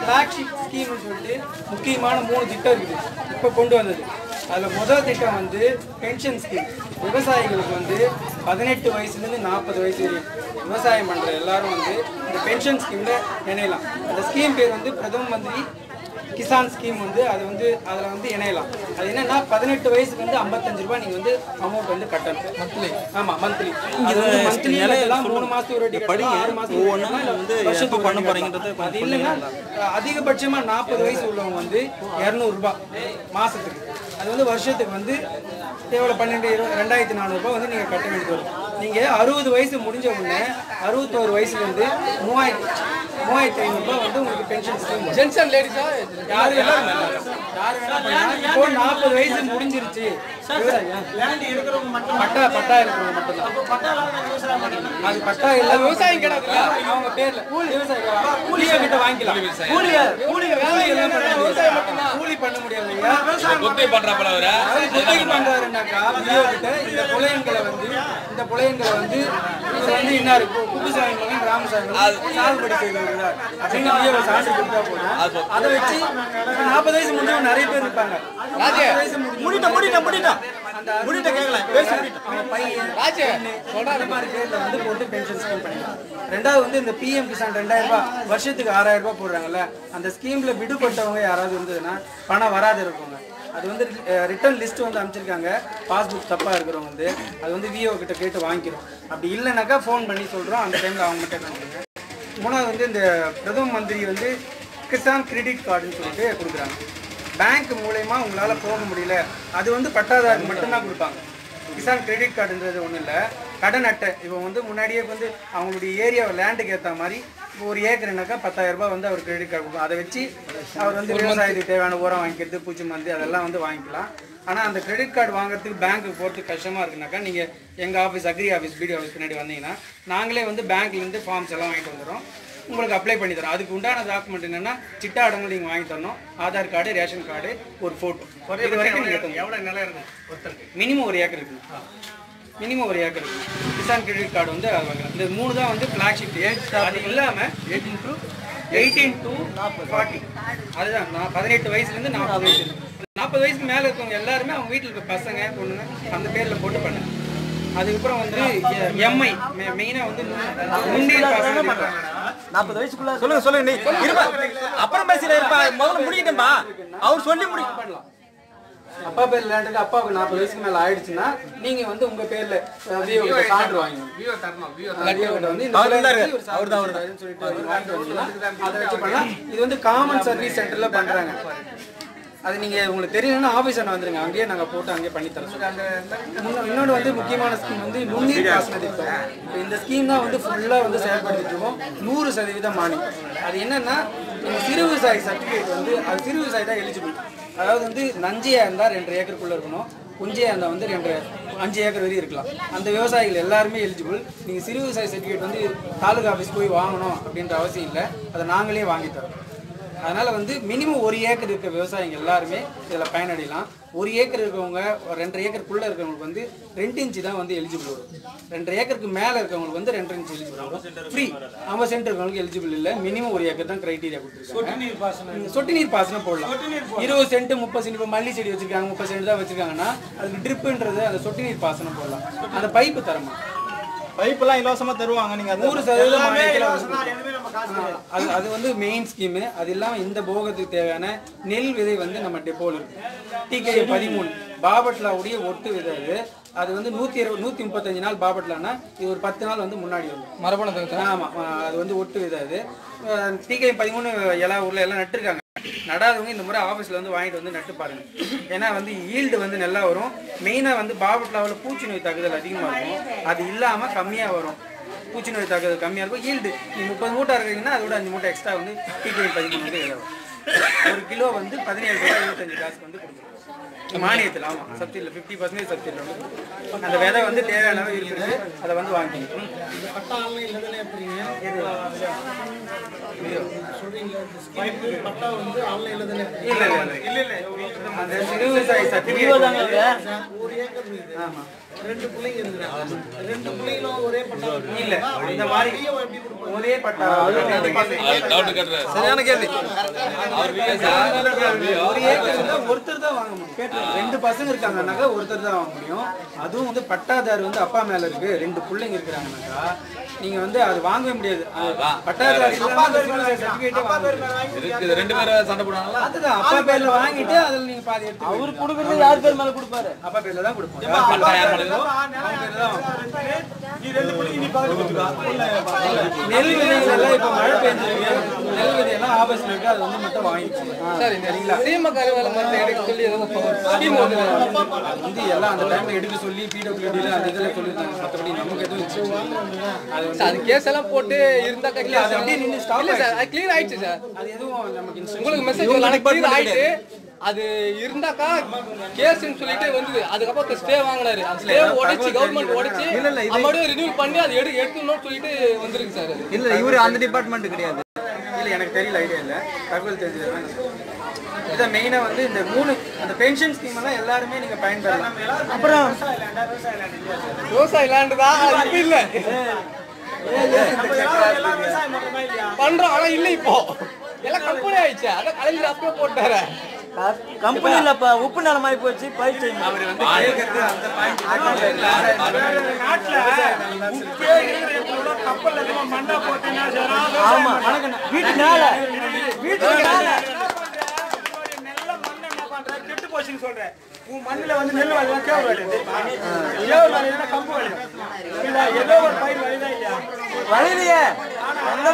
Flagship ஸ்கீம்னு சொல்லிட்டு முக்கியமான மூணு திட்டம் இருக்குது. இப்போ கொண்டு வந்தது. அதில் முதல் திட்டம் வந்து பென்ஷன் ஸ்கீம் விவசாயிகளுக்கு வந்து பதினெட்டு வயசுலேருந்து நாற்பது வயசு வரையும் விவசாயம் பண்ணுற எல்லாரும் வந்து இந்த பென்ஷன் ஸ்கீமில் இணையலாம். அந்த ஸ்கீம் பேர் வந்து பிரதம மந்திரி கிசான் ஸ்கீம் வந்து அது வந்து அதில் வந்து இணையலாம். அது என்னன்னா பதினெட்டு வயசுக்கு வந்து ஐம்பத்தஞ்சு ரூபாய் நீங்கள் வந்து அமௌண்ட் வந்து கட்டணும். மந்த்லி ஆமாம் மந்த்லி இது மந்த்லி எல்லாம் மூணு மாதத்துக்கு ஒரு கட்டலாம் ஆறு மாதத்துக்கு ஒவ்வொன்றா இல்லை வந்து வருஷத்துக்கு பண்ண போறீங்கிறது அது இல்லைன்னா அதிகபட்சமாக நாற்பது வயசு உள்ளவங்க வந்து இரநூறுபா மாதத்துக்கு அது வந்து வருஷத்துக்கு வந்து எவ்வளோ பன்னெண்டு இருபது ரெண்டாயிரத்தி நானூறுபா வந்து நீங்கள் கட்ட வேண்டியது வரும். நீங்கள் அறுபது வயசு முடிஞ்ச உடனே அறுபத்தோரு வயசுலேருந்து மூவாயிரத்தி மூவாயிரத்தி ஐநூறுபா வந்து உங்களுக்கு பென்ஷன் ஸ்கீம் ஜென்ஸ் அண்ட் லேடிஸா யார். இப்போ நாற்பது வயசு முடிஞ்சிருச்சு. பட்டா பட்டா இருக்கிறவங்க மட்டும்தான் அது பட்டா இல்ல. விவசாயம் கிடையாது. அவங்க பேர்ல. விவசாயி கூலிய கிட்ட வாங்கிக்கலாம். கூலி விவசாயம் பண்ண முடியாது கூலி பண்ண முடியாது குத்தி பண்றப்பல அவரு அவர் குத்தகை கிட்ட இந்த புலையன்களை வந்து இந்த புலையன்களை வந்து இவர் வந்து இன்னாரு? குப்புசாமி மகன் ராமசாமி சாகுபடி செய்து வருகிறார் அப்படின்னு விஓ சான்று கொடுத்தா போதும். அதை வச்சு நாற்பது வயசு முடிஞ்சவங்க நிறைய பேர் இருப்பாங்க. நாற்பது வயசு முடிட்ட முடிட்ட கேட்கல பேசி. வந்து போட்டு பென்ஷன் ஸ்கீம் பண்ணிக்கலாம் ரெண்டாவது வந்து இந்த பிஎம் கிசான் ரெண்டாயிரம் ரூபாய் வருஷத்துக்கு ஆறாயிரம் ரூபாய் போடுறாங்கல்ல அந்த ஸ்கீம்ல விடுபட்டவங்க யாராவது இருந்ததுன்னா பணம் வராது இருக்கவங்க அது வந்து ரிட்டர்ன் லிஸ்ட் வந்து அமைச்சிருக்காங்க பாஸ்புக் தப்பாக இருக்கிறவங்க வந்து அது வந்து விஓ கிட்ட கேட்டு வாங்கிக்கிறோம். அப்படி இல்லைனாக்கா ஃபோன் பண்ணி சொல்கிறோம் அந்த டைமில் அவங்க மட்டும் பண்ணுங்க மூணாவது வந்து இந்த பிரதம மந்திரி வந்து கிசான் கிரெடிட் கார்டுன்னு சொல்லிட்டு கொடுக்குறாங்க. பேங்க் மூலயமா உங்களால் போக முடியல. அது வந்து பட்டாதாருக்கு மட்டும்தான் கொடுப்பாங்க. கிசான் கிரெடிட் கார்டுன்றது ஒன்றும் இல்லை. கடன் அட்டை இப்போ வந்து முன்னாடியே வந்து அவங்களுடைய ஏரியா லேண்டுக்கு ஏற்ற மாதிரி ஒரு ஏக்கர்னாக்கா பத்தாயிரம் ரூபாய் வந்து அவர் கிரெடிட் கார்டு கொடுக்கும் அதை வச்சு அவர் வந்து விவசாயத்துக்கு தேவையான உரம் வாங்கிக்கிறது பூச்சி மருந்து அதெல்லாம் வந்து வாங்கிக்கலாம். ஆனால் அந்த கிரெடிட் கார்டு வாங்குறதுக்கு பேங்க்குக்கு போகிறதுக்கு கஷ்டமாக இருக்குனாக்கா நீங்கள் எங்கள் office agri office PD office பின்னாடி வந்தீங்கன்னா நாங்களே வந்து பேங்க்லேருந்து ஃபார்ம்ஸ் எல்லாம் வாங்கிட்டு வந்துடுறோம். உங்களுக்கு அப்ளை பண்ணி தரோம் அதுக்கு உண்டான டாக்குமெண்ட் என்னன்னா சிட்டா அடங்கல் நீங்கள் வாங்கி தரணும். ஆதார் கார்டு ரேஷன் கார்டு ஒரு ஃபோட்டோ இது வரைக்கும் நீங்கள் எவ்வளோ நிலம் இருக்கு மினிமம் ஒரு ஏக்கர் இருக்கு. மினிமம் ஒரு ஏக்கர் இருக்கு. கிசான் கிரெடிட் கார்டு வந்து அது வாங்கலாம் இந்த மூணு தான் வந்து ஃப்ளாக்ஷிப் அது இல்லாமல் eighteen to eighteen to forty அதுதான். நான் பதினெட்டு வயசுலேருந்து நாற்பது வயசு நாற்பது வயசுக்கு மேலே இருக்கவங்க எல்லாருமே அவங்க வீட்டில் இருக்க பசங்க பொண்ணுங்க அந்த பேரில் போட்டு பண்ணு. அதுக்கப்புறம் வந்து எம்ஐ மெயினாக வந்து பாசனம் நாற்பது வயசுக்குள்ள சொல்லுங்க சொல்லுங்க நீ இருப்பா. அப்புறம் பேசுற இருப்பா. முதல்ல முடிக்கிட்டேன்பா அவர் சொல்லி முடி பண்ணலாம் அப்பா பேர் லேண்டுக்கு அப்பாவுக்கு நாற்பது வயசுக்கு மேல ஆயிடுச்சுன்னா நீங்க வந்து உங்க பேர்ல சான்று கொடுத்தாருன்னு சொல்லிட்டு இது வந்து காமன் சர்வீஸ் சென்டர்ல பண்றாங்க. அது நீங்கள் உங்களுக்கு தெரியலன்னா ஆஃபீஸ் அண்ணா வந்துருங்க. அங்கேயே நாங்கள் போட்டு அங்கேயே பண்ணி தரோம் இன்னொன்னு- இன்னொன்று வந்து முக்கியமான ஸ்கீம் வந்து நுண்ணீர் பாசன திட்டம் இப்போ இந்த ஸ்கீம் தான் வந்து ஃபுல்லாக வந்து செயல்படுத்திட்டு இருக்கோம். நூறு சதவீதம் மானியம். அது என்னன்னா இந்த சிறு விவசாயி சர்டிஃபிகேட் வந்து அது சிறு விவசாயி தான் எலிஜிபிள் அதாவது வந்து நஞ்சியாக இருந்தால் ரெண்டு ஏக்கருக்குள்ளே இருக்கணும். குஞ்சியாக இருந்தால் வந்து ரெண்டு அஞ்சு ஏக்கர் வரையும் இருக்கலாம். அந்த விவசாயிகள் எல்லாருமே எலிஜிபிள் நீங்கள் சிறு விவசாய சர்டிஃபிகேட் வந்து தாலுகா ஆஃபீஸ் போய் வாங்கணும் அப்படின்ற அவசியம் இல்லை. அதை நாங்களே வாங்கி தரோம். அதனால வந்து மினிமம் ஒரு ஏக்கர் இருக்க விவசாயிங்க எல்லாருமே இதில் பயனடையலாம். ஒரு ஏக்கர் இருக்கவங்க ஒரு ரெண்டரை ஏக்கருக்குள்ள இருக்கவங்களுக்கு வந்து ரெண்டு இன்ச்சு தான் வந்து எலிஜிபிள் வரும். ரெண்டரை ஏக்கருக்கு மேலே இருக்கவங்களுக்கு வந்து ரெண்டரை இன்ச்சு எலிஜிபிள் வரும். ஃப்ரீ ஐம்பது சென்ட் இருக்கவங்களுக்கு எலிஜிபிள் இல்லை. மினிமம் ஒரு ஏக்கர் தான் கிரைட்டீரியா கொடுத்துருக்காங்க. சொட்டு நீர் பாசனம். போடலாம். இருபது சென்ட் முப்பது சென்ட் இப்போ மல்லி செடி வச்சிருக்காங்க முப்பது சென்ட் தான் வச்சிருக்காங்கன்னா அதுக்கு ட்ரிப்புன்றது அந்த சொட்டு நீர் பாசனம் போடலாம். அந்த பைப்பு தரமா? பைப்பெல்லாம் இலவசமா தருவாங்க. நீங்க அது நூறு சதவீதம் அது அது வந்து மெயின் ஸ்கீமு அது இல்லாமல் இந்த போகத்துக்கு தேவையான நெல் விதை வந்து நம்ம டெப்போல இருக்கு. டிகே பதிமூணு. பாபட்லாவுடைய ஒட்டு விதை அது. அது வந்து நூற்றி இருபது நூற்றி முப்பத்தஞ்சு நாள் பாபட்லானா இது ஒரு பத்து நாள் வந்து முன்னாடி வரும் மரபணு ஆமாம் அது வந்து ஒட்டு விதை அது. டிகே பதிமூணு எல்லா ஊரில் எல்லாம் நட்டுருக்காங்க. நடாதவங்க இந்த முறை ஆஃபீஸில் வந்து வாங்கிட்டு வந்து நட்டு பாருங்க. ஏன்னா வந்து ஈல்டு வந்து நல்லா வரும். மெயினாக வந்து பாபட்லாவில் பூச்சி நோய் தாக்குதல் அதிகமாக இருக்கும். அது இல்லாமல் கம்மியாக வரும். பூச்சி நோய் தாக்குதல் கம்மியாக இருக்கும். ஈல்டு நீ முப்பது மூட்டை இருக்கிறீங்கன்னா அதோட அஞ்சு மூட்டை எக்ஸ்ட்ரா வந்து டிகே பதிமூணு வந்து ஒரு கிலோ வந்து பதினேழு ரூபாய் இருபத்தஞ்சு காசுக்கு வந்து கொடுக்குறோம் மானியத்தில் ஆமாம் சப்சிடியில் ஃபிஃப்டி பர்சன்டேஜ் சப்சிடியில். அந்த விதை வந்து தேவையான அளவு இருக்குது. அதை வந்து வாங்கிக்கணும். ஒரே பட்டா இல்ல இந்த மாதிரி ஒரே பட்டா. ரெண்டு பசங்க சரியான கேள்வி. ஒரு ஏக்கர் இருந்தா ஒருத்தர் தான் வாங்க ரெண்டு பசங்க இருக்காங்கன்னாக்கா ஒருத்தர் தான் வாங்க முடியும். அதுவும் வந்து பட்டாதார் வந்து அப்பா மேல இருக்கு. ரெண்டு பிள்ளைங்க இருக்கிறாங்கன்னாக்கா நீங்க வந்து அது வாங்கவே முடியாது. பட்டாதார் சர்டிபிகேட்டே வாங்க ரெண்டு பேரும் சண்டை போடுவாங்களா? அதுதான். அப்பா பேர்ல வாங்கிட்டு அதுல நீங்க பாதி எடுத்து அவரு கொடுக்கறது யார் பேர் மேல கொடுப்பாரு? அப்பா பேர்ல தான் கொடுப்பாங்க நெல் விதைகள் இப்ப மழை பெஞ்சிருக்கு நெல் விதையெல்லாம் ஆபீஸ்ல இருக்கு அது வந்து மட்டும் வாங்கிக்கோங்க சார் இந்த சீம கருவேல மரத்தை எடுக்க சொல்லி ஏதோ ஸ்கீம் வந்து எல்லாம் அந்த டைம்ல எடுக்க சொல்லி பிடபிள்யூடில அந்த இதுல சொல்லிருந்தாங்க. மத்தபடி நமக்கு எதுவும் இல்லை. அது வந்து சார் அது கேஸ் எல்லாம் போட்டு இருந்தா இல்ல, அது அப்படியே நின்னு stop இல்ல சார் அது கிளியர் ஆயிடுச்சு சார். அது எதுவும் நமக்கு instruction உங்களுக்கு மெசேஜ் வரல கிளியர் அது இருந்தாக்கா கேஸ்னு சொல்லிட்டு வந்தது அதுக்கப்புறம் ஸ்டே வாங்கினாரு. அந்த ஸ்டே உடைச்சு கவர்மெண்ட் உடைச்சு மறுபடியும் ரினியூல் பண்ணி அது எடு எடுக்கணும்னு சொல்லிட்டு வந்திருக்கு சார் இல்ல இவரு அந்த டிபார்ட்மெண்ட் கிடையாது. இல்ல எனக்கு தெரியல ஐடியா இல்ல. தகவல் தெரிஞ்சது இதை மெயினா வந்து இந்த மூணு அந்த பென்ஷன் ஸ்கீம் எல்லாம் எல்லாருமே நீங்க பயன்பெறலாம். அப்புறம் விவசாய லேண்ட் தான். அது இப்ப இல்ல. பண்றோம் ஆனா இல்ல இப்போ. எல்லாம் கம்பெனி ஆயிடுச்சு. அதான் கலைஞர் அப்பவே போட்டாரு. கம்பெனி இல்லப்பா உப்பு நிலமாயி போச்சு பயிர் செய்யணும் அவர் வந்து கேட்கறது அந்த பாயிண்ட் ஆமா வீட்டு மேல. வீட்டுக்கு மேல. கெட்டு போச்சுன்னு சொல்றேன். உன் மண்ணில் வந்து நெல் வயலாம் கேவு விளையாது ஏதோ ஒரு கம்பு விளையும் இல்ல ஏதோ ஒரு பயிர் வயதா இல்லையா? வளையலையே நல்ல